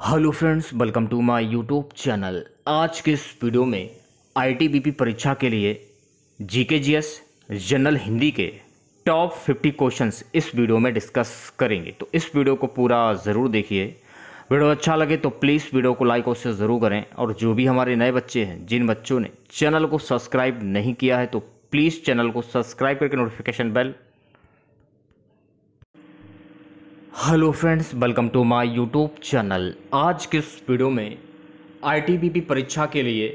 Hello friends welcome to my YouTube channel आज के इस वीडियो में आईटीबीपी परीक्षा के लिए जीके जीएस जनरल हिंदी के टॉप 50 क्वेश्चंस इस वीडियो में डिस्कस करेंगे। तो इस वीडियो को पूरा ज़रूर देखिए। वीडियो अच्छा लगे तो प्लीज़ वीडियो को लाइक और शेयर ज़रूर करें। और जो भी हमारे नए बच्चे हैं, जिन बच्चों ने चैनल को सब्सक्राइब नहीं किया है तो प्लीज़ चैनल को सब्सक्राइब करके notification bell hello friends, welcome to my YouTube channel. आज के इस वीडियो में आईटीबीपी परीक्षा के लिए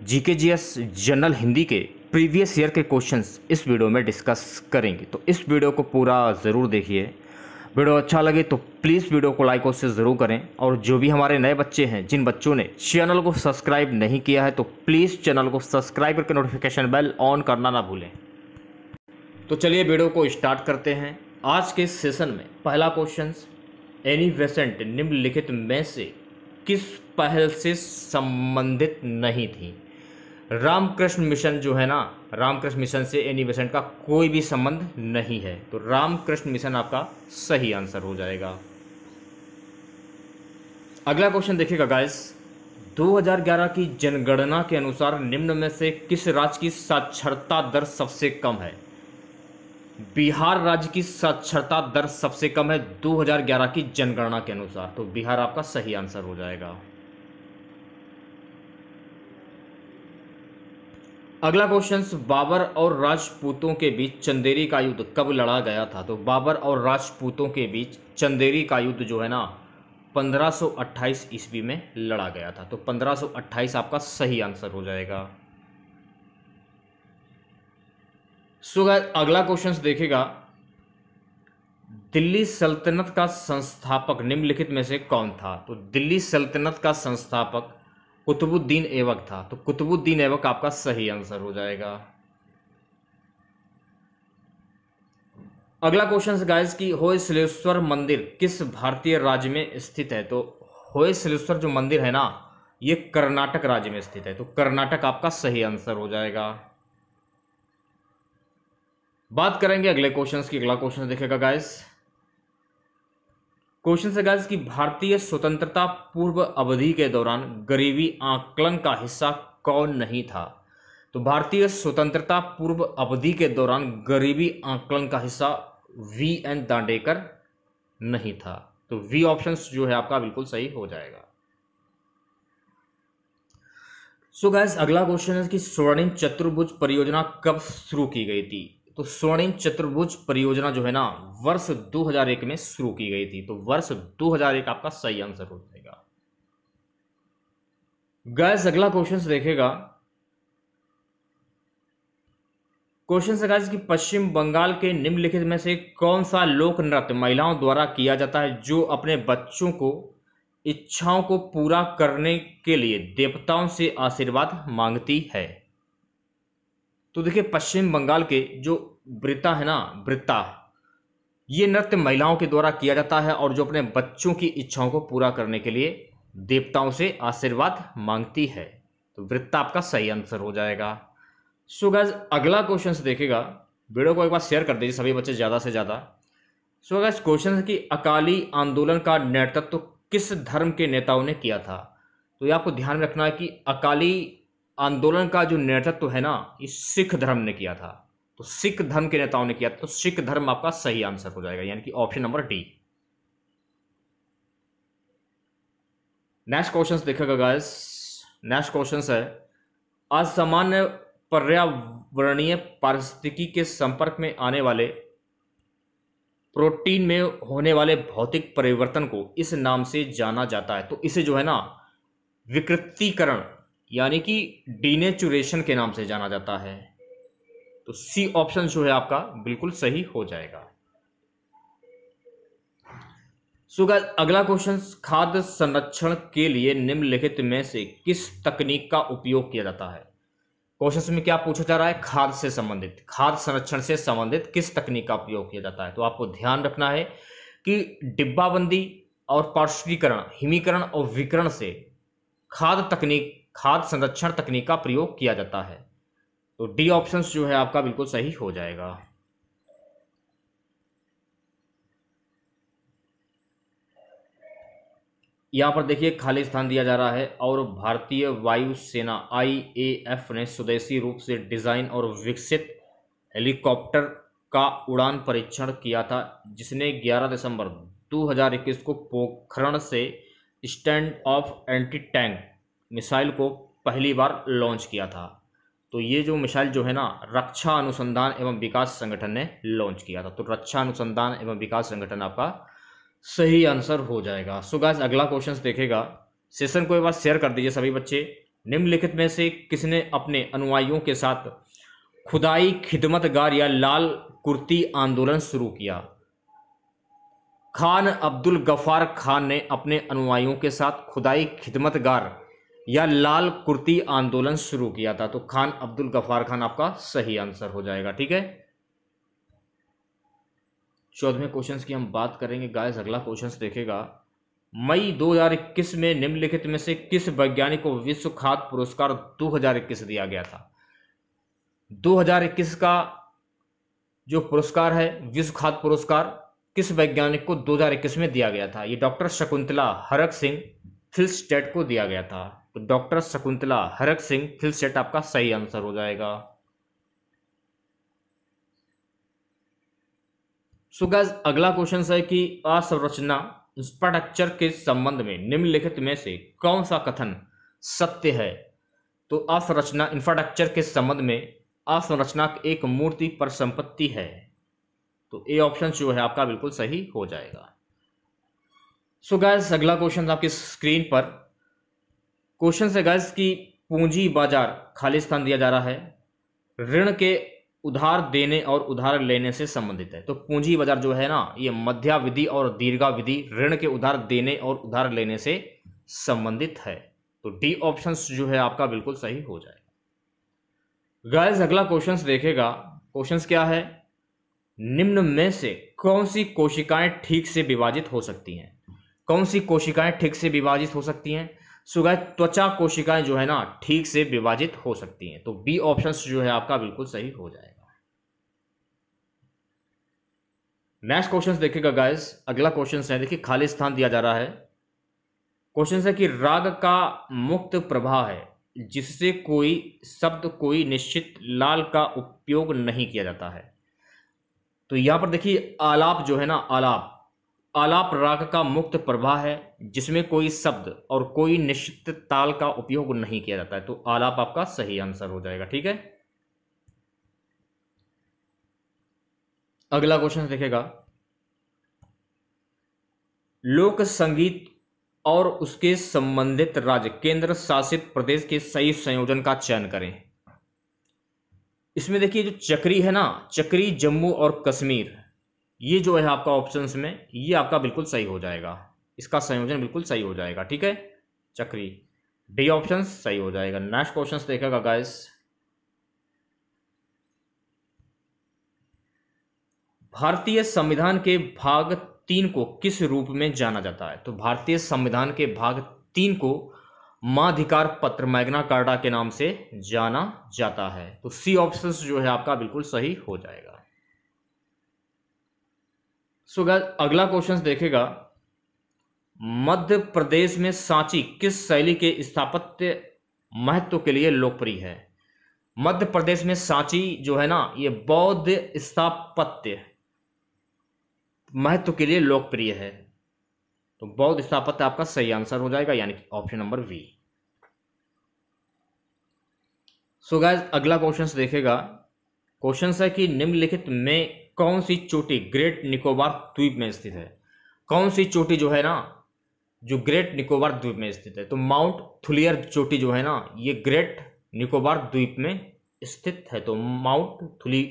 जीके जीएस जनरल हिंदी के प्रीवियस ईयर के क्वेश्चंस इस वीडियो में डिस्कस करेंगे। तो इस वीडियो को पूरा ज़रूर देखिए। वीडियो अच्छा लगे तो प्लीज़ वीडियो को लाइक और शेयर ज़रूर करें। और जो भी हमारे नए बच्चे हैं, जिन बच्चों ने चैनल को सब्सक्राइब नहीं किया है तो प्लीज़ चैनल को सब्सक्राइब करके नोटिफिकेशन बेल ऑन करना ना भूलें। तो चलिए वीडियो को स्टार्ट करते हैं। आज के सेशन में पहला क्वेश्चन एनी वेसेंट निम्नलिखित में से किस पहल से संबंधित नहीं थी? रामकृष्ण मिशन जो है ना, रामकृष्ण मिशन से एनी वेसेंट का कोई भी संबंध नहीं है। तो रामकृष्ण मिशन आपका सही आंसर हो जाएगा। अगला क्वेश्चन देखिएगा गाइस 2011 की जनगणना के अनुसार निम्न में से किस राज्य की साक्षरता दर सबसे कम है? बिहार राज्य की साक्षरता दर सबसे कम है 2011 की जनगणना के अनुसार। तो बिहार आपका सही आंसर हो जाएगा। अगला क्वेश्चन बाबर और राजपूतों के बीच चंदेरी का युद्ध कब लड़ा गया था? तो बाबर और राजपूतों के बीच चंदेरी का युद्ध जो है ना 1528 ईस्वी में लड़ा गया था। तो 1528 आपका सही आंसर हो जाएगा। सो अगला क्वेश्चन देखेगा दिल्ली सल्तनत का संस्थापक निम्नलिखित में से कौन था? तो दिल्ली सल्तनत का संस्थापक कुतुबुद्दीन ऐबक था। तो कुतुबुद्दीन ऐबक आपका सही आंसर हो जाएगा। अगला क्वेश्चन गाइस की होयसलेश्वर मंदिर किस भारतीय राज्य में स्थित है? तो होयसलेश्वर जो मंदिर है ना, ये कर्नाटक राज्य में स्थित है। तो कर्नाटक आपका सही आंसर हो जाएगा। बात करेंगे अगले क्वेश्चंस की। अगला क्वेश्चन देखेगा गाइस क्वेश्चन है गाइस कि भारतीय स्वतंत्रता पूर्व अवधि के दौरान गरीबी आकलन का हिस्सा कौन नहीं था? तो भारतीय स्वतंत्रता पूर्व अवधि के दौरान गरीबी आकलन का हिस्सा वी एन दांडेकर नहीं था। तो वी ऑप्शन जो है आपका बिल्कुल सही हो जाएगा। सो so गैस अगला क्वेश्चन है कि स्वर्णिम चतुर्भुज परियोजना कब शुरू की गई थी? तो स्वर्णिम चतुर्भुज परियोजना जो है ना, वर्ष 2001 में शुरू की गई थी। तो वर्ष 2001 आपका सही आंसर हो जाएगा। गैस अगला क्वेश्चन देखेगा। क्वेश्चन से गैस कि पश्चिम बंगाल के निम्नलिखित में से कौन सा लोक नृत्य महिलाओं द्वारा किया जाता है जो अपने बच्चों को इच्छाओं को पूरा करने के लिए देवताओं से आशीर्वाद मांगती है? तो देखिए, पश्चिम बंगाल के जो वृत्ता है ना, वृत्ता, ये नृत्य महिलाओं के द्वारा किया जाता है और जो अपने बच्चों की इच्छाओं को पूरा करने के लिए देवताओं से आशीर्वाद मांगती है। तो वृत्ता आपका सही आंसर हो जाएगा। सो गैस अगला क्वेश्चन देखेगा वीडियो को एक बार शेयर कर दीजिए सभी बच्चे ज़्यादा से ज़्यादा। सो गैस क्वेश्चन है कि अकाली आंदोलन का नेतृत्व तो किस धर्म के नेताओं ने किया था? तो ये आपको ध्यान रखना है कि अकाली आंदोलन का जो नेतृत्व है ना, ये सिख धर्म ने किया था। तो सिख धर्म के नेताओं ने किया तो सिख धर्म आपका सही आंसर हो जाएगा, यानी कि option number D. Next question देखेगा गाइस नेक्स्ट क्वेश्चन है। असामान्य पर्यावरणीय पारिस्थितिकी के संपर्क में आने वाले प्रोटीन में होने वाले भौतिक परिवर्तन को इस नाम से जाना जाता है। तो इसे जो है ना, विकृतीकरण यानी कि डीनेचुरेशन के नाम से जाना जाता है। तो सी ऑप्शन जो है आपका, बिल्कुल सही हो जाएगा। सो अगला क्वेश्चन खाद्य संरक्षण के लिए निम्नलिखित में से किस तकनीक का उपयोग किया जाता है? क्वेश्चन में क्या पूछा जा रहा है? खाद से संबंधित। खाद्य संरक्षण से संबंधित किस तकनीक का उपयोग किया जाता है? तो आपको ध्यान रखना है कि डिब्बाबंदी और पार्श्वीकरण, हिमीकरण और विकरण से खाद तकनीक खाद संरक्षण तकनीक का प्रयोग किया जाता है। तो डी ऑप्शन जो है आपका बिल्कुल सही हो जाएगा। यहाँ पर देखिए, खाली स्थान दिया जा रहा है और भारतीय वायुसेना आईएएफ ने स्वदेशी रूप से डिज़ाइन और विकसित हेलीकॉप्टर का उड़ान परीक्षण किया था, जिसने 11 दिसंबर 2021 को पोखरण से stand off anti tank missile को पहली बार लॉन्च किया था। तो ये जो मिसाइल जो है ना, रक्षा अनुसंधान एवं विकास संगठन ने लॉन्च किया था। तो रक्षा अनुसंधान एवं विकास संगठन आपका सही आंसर हो जाएगा। सो गाइस अगला क्वेश्चन देखेगा सेशन को एक बार शेयर कर दीजिए सभी बच्चे। निम्नलिखित में से किसने अपने अनुयायियों के साथ खुदाई खिदमतगार या लाल कुर्ती आंदोलन शुरू किया? खान अब्दुल गफार खान ने अपने अनुयायियों के साथ खुदाई खिदमतगार या लाल कुर्ती आंदोलन शुरू किया था तो खान अब्दुल गफार खान आपका सही आंसर हो जाएगा, ठीक है? चौदहवें क्वेश्चन की हम बात करेंगे गाइस अगला क्वेश्चन देखेगा। मई 2021 में निम्नलिखित में से किस वैज्ञानिक को विश्व खाद्य पुरस्कार 2021 दिया गया था? 2021 का जो पुरस्कार है, विश्व खाद्य पुरस्कार, किस वैज्ञानिक को 2021 में दिया गया था? ये डॉक्टर शकुंतला हरक सिंह फिल्स्टेट को दिया गया था। तो डॉक्टर शकुंतला, हरक सिंह फिल्स्टेट आपका सही आंसर हो जाएगा। सो गैस अगला क्वेश्चन है कि असंरचना इंफ्रास्ट्रक्चर के संबंध में निम्नलिखित में से कौन सा कथन सत्य है? तो असंरचना इंफ्रास्ट्रक्चर के संबंध में असंरचना एक मूर्ति पर संपत्ति है। तो ए ऑप्शन जो है आपका बिल्कुल सही हो जाएगा। सो so गैस अगला क्वेश्चन आपकी स्क्रीन पर क्वेश्चन है गैस की पूंजी बाज़ार खाली स्थान दिया जा रहा है। ऋण के उधार देने और उधार लेने से संबंधित है। तो पूंजी बाज़ार जो है ना, ये मध्याविधि और दीर्घाविधि ऋण के उधार देने और उधार लेने से संबंधित है। तो डी ऑप्शन जो है आपका बिल्कुल सही हो जाएगा। गाइस अगला क्वेश्चन देखेगा। क्वेश्चन क्या है? निम्न में से कौन सी कोशिकाएँ ठीक से विभाजित हो सकती हैं? कौन सी कोशिकाएँ ठीक से विभाजित हो सकती हैं? सुगा त्वचा कोशिकाएँ जो है ना, ठीक से विभाजित हो सकती हैं। तो बी ऑप्शन जो है आपका बिल्कुल सही हो जाएगा। नेक्स्ट क्वेश्चन देखिएगा गाइस अगला क्वेश्चन है, देखिए खाली स्थान दिया जा रहा है। क्वेश्चन है कि राग का मुक्त प्रभाव है, जिससे कोई शब्द, कोई निश्चित लाल का उपयोग नहीं किया जाता है। तो यहाँ पर देखिए आलाप जो है ना, आलाप। आलाप राग का मुक्त प्रवाह है, जिसमें कोई शब्द और कोई निश्चित ताल का उपयोग नहीं किया जाता है। तो आलाप आपका सही आंसर हो जाएगा, ठीक है? अगला क्वेश्चन देखेगा लोक संगीत और उसके संबंधित राज्य, केंद्र शासित प्रदेश के सही संयोजन का चयन करें। इसमें देखिए, जो चक्री है ना, चक्री, जम्मू और कश्मीर ये जो है आपका ऑप्शन में, ये आपका बिल्कुल सही हो जाएगा। इसका संयोजन बिल्कुल सही हो जाएगा, ठीक है? चक्री। डी ऑप्शन सही हो जाएगा। नेक्स्ट क्वेश्चन देखेगा गाइस भारतीय संविधान के भाग तीन को किस रूप में जाना जाता है? तो भारतीय संविधान के भाग तीन को माधिकार पत्र मैग्ना कार्डा के नाम से जाना जाता है। तो सी ऑप्शन जो है आपका बिल्कुल सही हो जाएगा। सो अगला क्वेश्चन देखेगा। मध्य प्रदेश में सांची किस शैली के स्थापत्य महत्व के लिए लोकप्रिय है? मध्य प्रदेश में सांची जो है ना, ये बौद्ध स्थापत्य महत्व के लिए लोकप्रिय है। तो बौद्ध स्थापत्य आपका सही आंसर हो जाएगा, यानी कि option number B so guys अगला क्वेश्चन देखेगा। क्वेश्चन है कि निम्नलिखित में कौन सी चोटी ग्रेट निकोबार द्वीप में स्थित है? कौन सी चोटी जो है ना, जो ग्रेट निकोबार द्वीप में स्थित है? तो माउंट थुलियर चोटी जो है ना, ये ग्रेट निकोबार द्वीप में स्थित है। तो माउंट थुली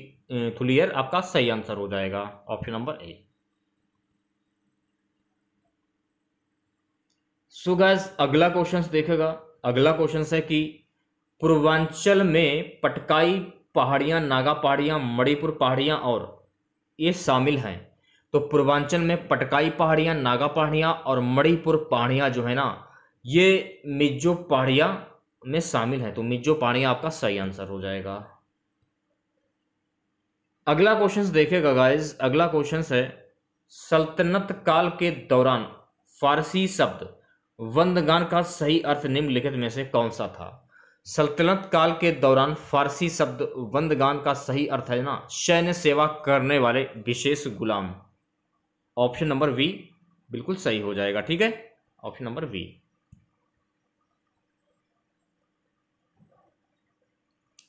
थुलियर आपका सही आंसर हो जाएगा, option number A. So guys अगला क्वेश्चन देखेगा। अगला क्वेश्चन है कि पूर्वांचल में पटकाई पहाड़ियाँ, नागा पहाड़ियाँ, मणिपुर पहाड़ियाँ और ये शामिल हैं। तो पूर्वांचल में पटकाई पहाड़ियाँ, नागा पहाड़ियाँ और मणिपुर पहाड़ियाँ जो है ना, ये मिजो पहाड़ियाँ में शामिल है। तो मिज्जो पहाड़ियाँ आपका सही आंसर हो जाएगा। अगला क्वेश्चन देखेगा गाइज़ अगला क्वेश्चन है, सल्तनत काल के दौरान फारसी शब्द, वंदगान का सही अर्थ निम्नलिखित में से कौन सा था? सल्तनत काल के दौरान फारसी शब्द वंदगान का सही अर्थ है ना सैन्य सेवा करने वाले विशेष गुलाम। ऑप्शन नंबर वी, बिल्कुल सही हो जाएगा, ठीक है? Option number B.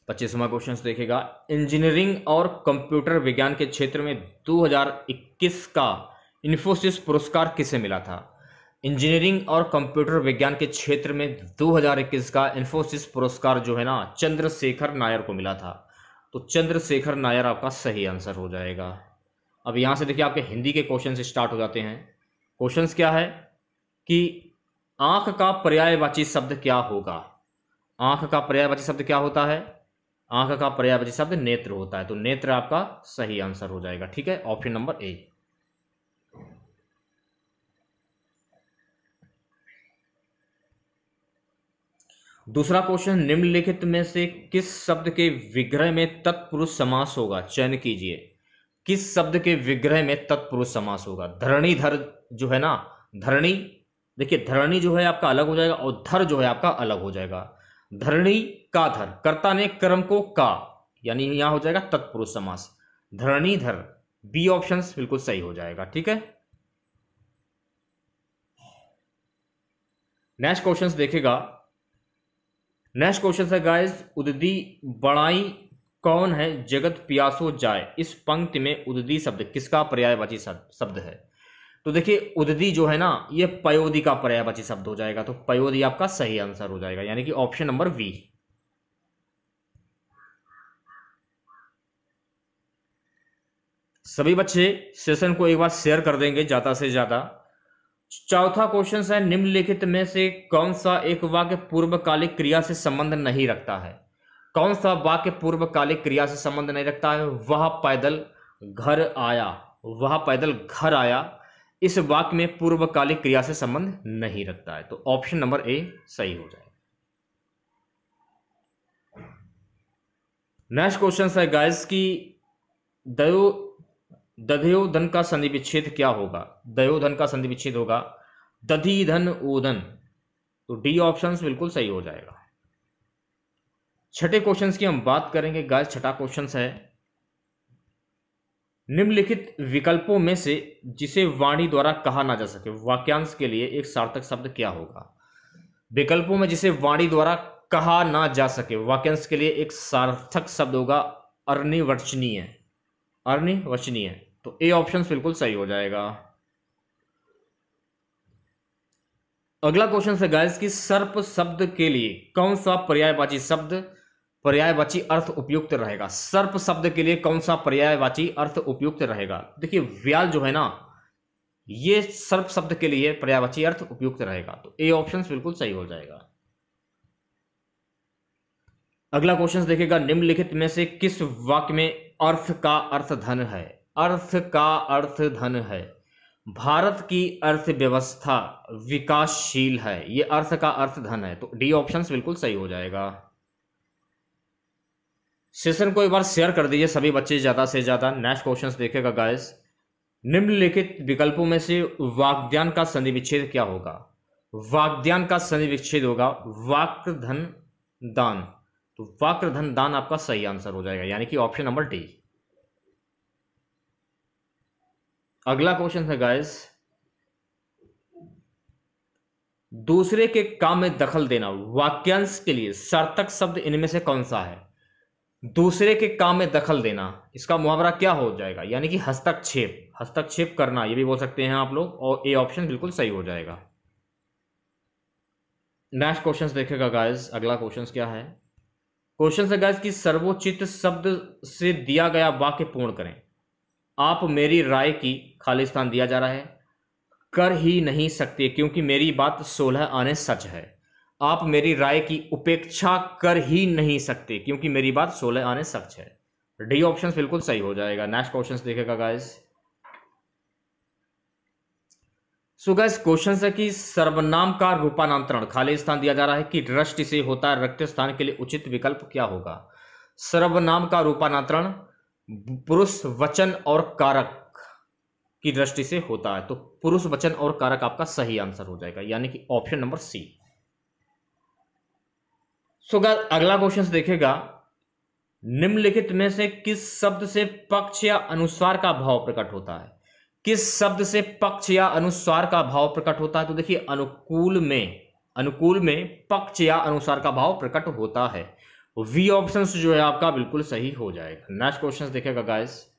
पच्चीसवा क्वेश्चन देखेगा। इंजीनियरिंग और कंप्यूटर विज्ञान के क्षेत्र में 2021 का इन्फोसिस पुरस्कार किसे मिला था? इंजीनियरिंग और कंप्यूटर विज्ञान के क्षेत्र में 2021 का इन्फोसिस पुरस्कार जो है ना, चंद्रशेखर नायर को मिला था। तो चंद्रशेखर नायर आपका सही आंसर हो जाएगा। अब यहाँ से देखिए आपके हिंदी के क्वेश्चन स्टार्ट हो जाते हैं। क्वेश्चन क्या है कि आँख का पर्यायवाची शब्द क्या होगा? आँख का पर्यायवाची शब्द क्या होता है? आँख का पर्यायवाची शब्द नेत्र होता है। तो नेत्र आपका सही आंसर हो जाएगा। ठीक है, ऑप्शन नंबर ए। दूसरा क्वेश्चन, निम्नलिखित में से किस शब्द के विग्रह में तत्पुरुष समास होगा? चयन कीजिए। किस शब्द के विग्रह में तत्पुरुष समास होगा? धरणीधर जो है ना, धरणी, देखिए धरणी जो है आपका अलग हो जाएगा और धर जो है आपका अलग हो जाएगा। धरणी का धर, कर्ता ने कर्म को का, यानी यहाँ हो जाएगा तत्पुरुष समास। धरणीधर बी ऑप्शन बिल्कुल सही हो जाएगा, ठीक है? नेक्स्ट क्वेश्चन देखेगा नेक्स्ट क्वेश्चन है गाइस उददी बड़ाई कौन है? जगत पियासो जाए। इस पंक्ति में उददी शब्द किसका पर्यायवाची शब्द है? तो देखिए, उददी जो है ना, ये पयोदी का पर्यायवाची शब्द हो जाएगा। तो पयोदी आपका सही आंसर हो जाएगा, यानी कि ऑप्शन नंबर वी। सभी बच्चे सेशन को एक बार शेयर कर देंगे, ज़्यादा से ज़्यादा। चौथा क्वेश्चन है, निम्नलिखित में से कौन सा एक वाक्य पूर्वकालिक क्रिया से संबंध नहीं रखता है? कौन सा वाक्य पूर्वकालिक क्रिया से संबंध नहीं रखता है? वह पैदल घर आया, वह पैदल घर आया, इस वाक्य में पूर्वकालिक क्रिया से संबंध नहीं रखता है। तो ऑप्शन नंबर ए सही हो जाए नेक्स्ट क्वेश्चन है, गाइस, की दयो दध्योधन का संधि विच्छेद क्या होगा? दयोधन का संधि विच्छेद होगा। दधी धन ओधन तो डी ऑप्शन बिल्कुल सही हो जाएगा। छठे क्वेश्चन की हम बात करेंगे। गाय छठा क्वेश्चन है। निम्नलिखित विकल्पों में से जिसे वाणी द्वारा कहा ना जा सके, वाक्यांश के लिए एक सार्थक शब्द क्या होगा? विकल्पों में जिसे वाणी द्वारा कहा ना जा सके, वाक्यांश के लिए एक सार्थक शब्द होगा अर्निवचनीय अर्निवचनीय तो ए ऑप्शन बिल्कुल सही हो जाएगा। अगला क्वेश्चन है गाइस कि सर्प शब्द के लिए कौन सा पर्यायवाची शब्द, पर्यायवाची अर्थ उपयुक्त रहेगा? सर्प शब्द के लिए कौन सा पर्यायवाची अर्थ उपयुक्त रहेगा? देखिए, व्याल जो है ना, ये सर्प शब्द के लिए पर्यायवाची अर्थ उपयुक्त रहेगा। तो ए ऑप्शन बिल्कुल सही हो जाएगा। अगला क्वेश्चन देखेगा निम्नलिखित में से किस वाक्य में अर्थ का अर्थ धन है। अर्थ का अर्थ धन है। भारत की अर्थव्यवस्था विकासशील है। ये अर्थ का अर्थ धन है। तो डी ऑप्शन बिल्कुल सही हो जाएगा। सेशन को एक बार शेयर कर दीजिए सभी बच्चे ज़्यादा से ज़्यादा। नेक्स्ट क्वेश्चन देखेगा गाइस निम्नलिखित विकल्पों में से वाग्द्यान का संधि विच्छेद क्या होगा? वाग्द्यान का संधि विच्छेद होगा। वाक्य धन दान। तो वाक्र धन दान आपका सही आंसर हो जाएगा, यानी कि ऑप्शन नंबर डी अगला क्वेश्चन है गाइस दूसरे के काम में दखल देना, वाक्यांश के लिए सार्थक शब्द इनमें से कौन सा है? दूसरे के काम में दखल देना, इसका मुहावरा क्या हो जाएगा? यानी कि हस्तक्षेप हस्तक्षेप करना, ये भी बोल सकते हैं आप लोग, और ए ऑप्शन बिल्कुल सही हो जाएगा। नेक्स्ट क्वेश्चन देखेगा गाइस अगला क्वेश्चन क्या है? क्वेश्चन है गाइस कि सर्वोचित शब्द से दिया गया वाक्य पूर्ण करें। आप मेरी राय की खाली स्थान दिया जा रहा है। कर ही नहीं सकते, क्योंकि मेरी बात सोलह आने सच है। आप मेरी राय की उपेक्षा कर ही नहीं सकते, क्योंकि मेरी बात सोलह आने सच है। डी ऑप्शन बिल्कुल सही हो जाएगा। नेक्स्ट क्वेश्चन देखेगा गाइस सो गाइस क्वेश्चन है कि सर्वनाम का रूपांतरण खाली स्थान दिया जा रहा है कि दृष्टि से होता है, रक्त स्थान के लिए उचित विकल्प क्या होगा? सर्वनाम का रूपांतरण पुरुष, वचन और कारक की दृष्टि से होता है। तो पुरुष, वचन और कारक आपका सही आंसर हो जाएगा, यानी कि ऑप्शन नंबर सी सो अगला क्वेश्चन देखेगा निम्नलिखित में से किस शब्द से पक्ष या अनुस्वार का भाव प्रकट होता है? किस शब्द से पक्ष या अनुस्वार का भाव प्रकट होता है? तो देखिए अनुकूल में अनुकूल में पक्ष या अनुसार का भाव प्रकट होता है। वी ऑप्शन जो है आपका बिल्कुल सही हो जाएगा। नेक्स्ट क्वेश्चन देखेगा गाइस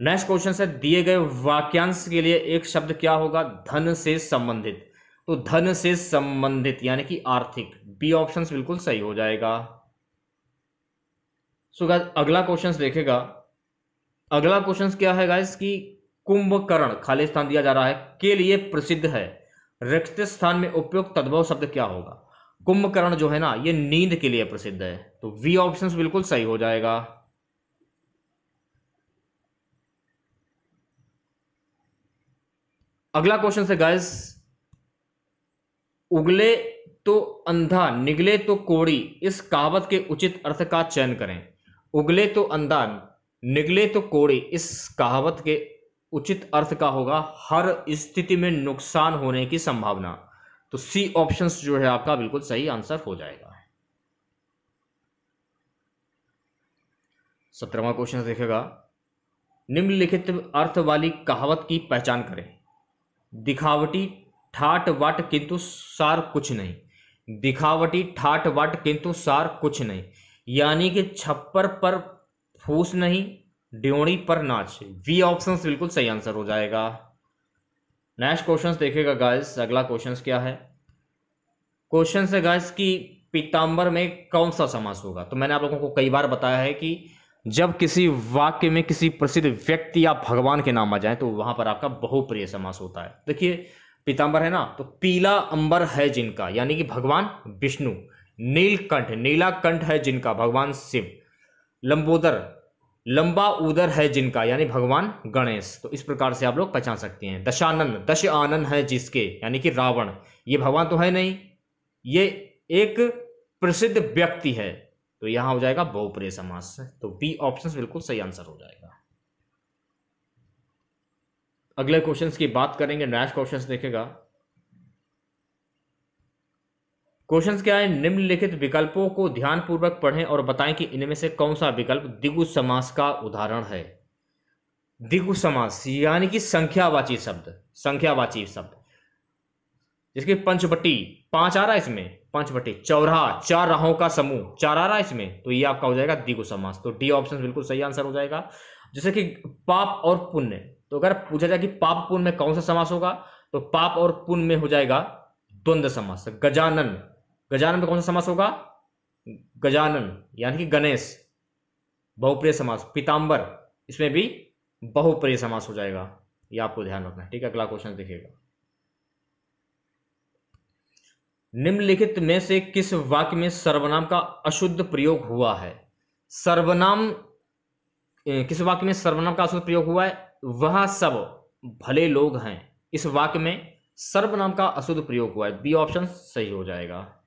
नेक्स्ट क्वेश्चन से दिए गए वाक्यांश के लिए एक शब्द क्या होगा? धन से संबंधित। तो धन से संबंधित यानी कि आर्थिक। बी ऑप्शन बिल्कुल सही हो जाएगा। सो so, अगला क्वेश्चन देखेगा अगला क्वेश्चन क्या है गाइस कि कुंभकर्ण, खाली स्थान दिया जा रहा है, के लिए प्रसिद्ध है? रिक्त स्थान में उपयुक्त तद्भव शब्द क्या होगा? कुंभकर्ण जो है ना, ये नींद के लिए प्रसिद्ध है। तो वी ऑप्शन बिल्कुल सही हो जाएगा। अगला क्वेश्चन है गाइस उगले तो अंधा, निगले तो कोड़ी, इस कहावत के उचित अर्थ का चयन करें। उगले तो अंधा निगले तो कोड़े, इस कहावत के उचित अर्थ का होगा, हर स्थिति में नुकसान होने की संभावना। तो सी ऑप्शन जो है आपका बिल्कुल सही आंसर हो जाएगा। सत्रहवा क्वेश्चन देखेगा। निम्नलिखित अर्थ वाली कहावत की पहचान करें। दिखावटी, ठाट वाट किंतु सार कुछ नहीं। दिखावटी, ठाट वाट किंतु सार कुछ नहीं। यानी कि छप्पर पर फूस नहीं, ड्योणी पर नाच। वी ऑप्शन बिल्कुल सही आंसर हो जाएगा। नेक्स्ट क्वेश्चन देखेगा गाइस अगला क्वेश्चन क्या है? क्वेश्चन है गाइस कि पीताम्बर में कौन सा समास होगा? तो मैंने आप लोगों को कई बार बताया है कि जब किसी वाक्य में किसी प्रसिद्ध व्यक्ति या भगवान के नाम आ जाए तो वहाँ पर आपका बहुप्रिय समास होता है। देखिए पीताम्बर है ना तो पीला अंबर है जिनका, यानी कि भगवान विष्णु। नीलकंठ नीला कंठ है जिनका, भगवान शिव। लंबोदर, लंबा उदर है जिनका, यानी भगवान गणेश। तो इस प्रकार से आप लोग पहचान सकते हैं। दशानंद दश आनंद है जिसके, यानी कि रावण। ये भगवान तो है नहीं। ये एक प्रसिद्ध व्यक्ति है। तो यहाँ हो जाएगा बहुप्रिय समास। तो बी ऑप्शन बिल्कुल सही आंसर हो जाएगा। अगले क्वेश्चंस की बात करेंगे। नेक्स्ट क्वेश्चंस देखेगा। क्वेश्चन क्या है? निम्नलिखित विकल्पों को ध्यानपूर्वक पढ़ें और बताएँ कि इनमें से कौन सा विकल्प दिगु समास का उदाहरण है। दिगु समास, यानी कि संख्यावाची शब्द संख्यावाची शब्द। जिसकी पंचवटी, पाँच आ रहा है इसमें? पंचवटी, चौराहा, चार राहों का समूह, चार आ रहा है इसमें? तो ये आपका हो जाएगा दिगु समास। तो डी ऑप्शन बिल्कुल सही आंसर हो जाएगा। जैसे कि पाप और पुण्य तो अगर पूछा जाए कि पाप पुण्य में कौन सा समास होगा तो पाप और पुण्य में हो जाएगा द्वंद्व समास, गजानन। गजानन में कौन सा समास होगा? गजानन, यानी कि गणेश, बहुप्रिय समास पीताम्बर इसमें भी बहुप्रिय समास हो जाएगा। ये आपको ध्यान रखना है, ठीक है? अगला क्वेश्चन देखिएगा। निम्नलिखित में से किस वाक्य में सर्वनाम का अशुद्ध प्रयोग हुआ है? सर्वनाम किस वाक्य में सर्वनाम का अशुद्ध प्रयोग हुआ है? वह सब भले लोग हैं। इस वाक्य में सर्वनाम का अशुद्ध प्रयोग हुआ है। बी ऑप्शन सही हो जाएगा।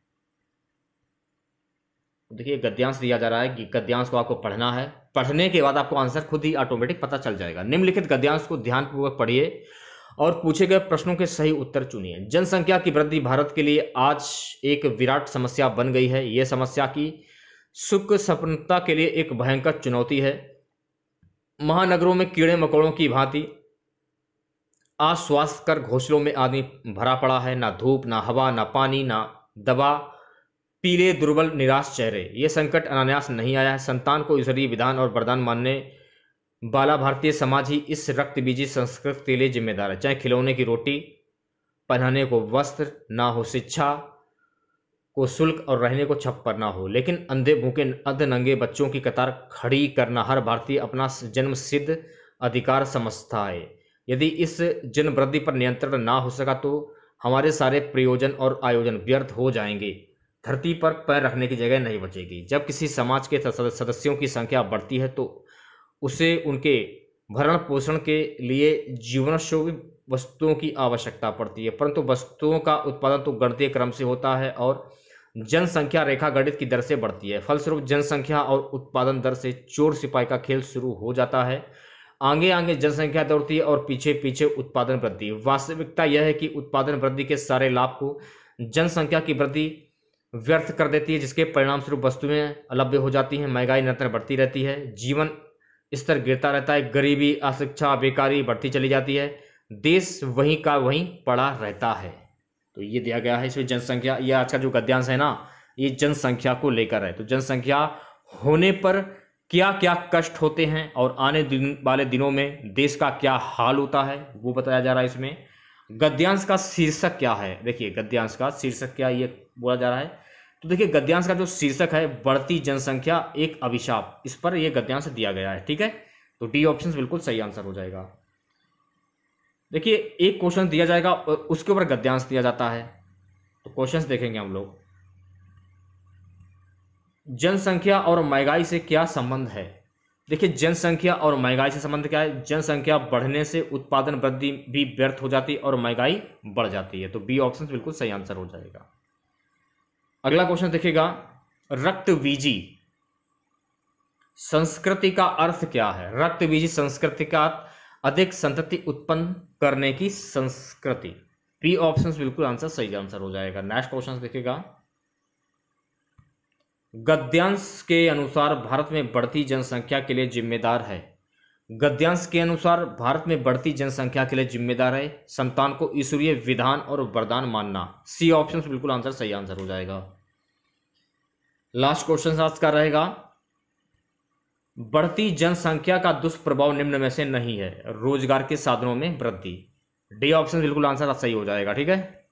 देखिए, गद्यांश दिया जा रहा है कि गद्यांश को आपको पढ़ना है। पढ़ने के बाद आपको आंसर खुद ही ऑटोमेटिक पता चल जाएगा। निम्नलिखित गद्यांश को ध्यानपूर्वक पढ़िए और पूछे गए प्रश्नों के सही उत्तर चुनिए। जनसंख्या की वृद्धि भारत के लिए आज एक विराट समस्या बन गई है। यह समस्या की सुख सपनता के लिए एक भयंकर चुनौती है। महानगरों में कीड़े मकोड़ों की भांति अस्वास्थ्य कर घोसलों में आदमी भरा पड़ा है। ना धूप, ना हवा, ना पानी, ना दवा पीले, दुर्बल, निराश चेहरे। ये संकट अनान्यास नहीं आया है। संतान को ईश्वरीय विधान और वरदान मानने बाला भारतीय समाज ही इस रक्त बीजी संस्कृत के लिए जिम्मेदार है। चाहे खिलौने की रोटी, पहनाने को वस्त्र ना हो, शिक्षा को शुल्क और रहने को छप्पर ना हो, लेकिन अंधे भूखे अध नंगे बच्चों की कतार खड़ी करना हर भारतीय अपना जन्म सिद्ध अधिकार समझता है। यदि इस जन वृद्धि पर नियंत्रण ना हो सका तो हमारे सारे प्रयोजन और आयोजन व्यर्थ हो जाएँगे। धरती पर पैर रखने की जगह नहीं बचेगी। जब किसी समाज के सदस्यों की संख्या बढ़ती है तो उसे उनके भरण पोषण के लिए जीवनशोभी वस्तुओं की आवश्यकता पड़ती है। परंतु वस्तुओं का उत्पादन तो गणतीय क्रम से होता है और जनसंख्या रेखा गणित की दर से बढ़ती है। फलस्वरूप जनसंख्या और उत्पादन दर से चोर सिपाही का खेल शुरू हो जाता है। आगे आगे जनसंख्या दौड़ती है और पीछे पीछे उत्पादन वृद्धि। वास्तविकता यह है कि उत्पादन वृद्धि के सारे लाभ को जनसंख्या की वृद्धि व्यर्थ कर देती है, जिसके परिणाम स्वरूप वस्तुएँ अलभ्य हो जाती हैं, महँगाई निरंतर बढ़ती रहती है, जीवन स्तर गिरता रहता है, गरीबी, अशिक्षा, बेकारी बढ़ती चली जाती है, देश वहीं का वहीं पड़ा रहता है। तो ये दिया गया है इसमें जनसंख्या, ये आज का जो गद्यांश है ना, ये जनसंख्या को लेकर है। तो जनसंख्या होने पर क्या क्या कष्ट होते हैं और आने दिन, वाले दिनों में देश का क्या हाल होता है, वो बताया जा रहा है इसमें। गद्यांश का शीर्षक क्या है? देखिए, गद्यांश का शीर्षक क्या ये बोला जा रहा है? तो देखिए, गद्यांश का जो शीर्षक है, बढ़ती जनसंख्या, एक अभिशाप, इस पर यह गद्यांश दिया गया है, ठीक है? तो डी ऑप्शन बिल्कुल सही आंसर हो जाएगा। देखिए, एक क्वेश्चन दिया जाएगा उसके ऊपर गद्यांश दिया जाता है। तो क्वेश्चंस देखेंगे हम लोग। जनसंख्या और महँगाई से क्या संबंध है? देखिए, जनसंख्या और महँगाई से संबंध क्या है? जनसंख्या बढ़ने से उत्पादन वृद्धि भी व्यर्थ हो जाती है और महँगाई बढ़ जाती है। तो बी ऑप्शन बिल्कुल सही आंसर हो जाएगा। अगला क्वेश्चन देखिएगा, रक्तबीजी। संस्कृति का अर्थ क्या है? रक्तबीजी संस्कृति का अधिक संतति उत्पन्न करने की संस्कृति। पी ऑप्शन बिल्कुल आंसर सही आंसर हो जाएगा। नेक्स्ट क्वेश्चन देखिएगा गद्यांश के अनुसार भारत में बढ़ती जनसंख्या के लिए जिम्मेदार है। गद्यांश के अनुसार भारत में बढ़ती जनसंख्या के लिए जिम्मेदार है। संतान को ईश्वरीय विधान और वरदान मानना। सी ऑप्शन बिल्कुल आंसर सही आंसर हो जाएगा। लास्ट क्वेश्चन आज का रहेगा। बढ़ती जनसंख्या का दुष्प्रभाव निम्न में से नहीं है। रोज़गार के साधनों में वृद्धि। डी ऑप्शन बिल्कुल आंसर सही हो जाएगा, ठीक है?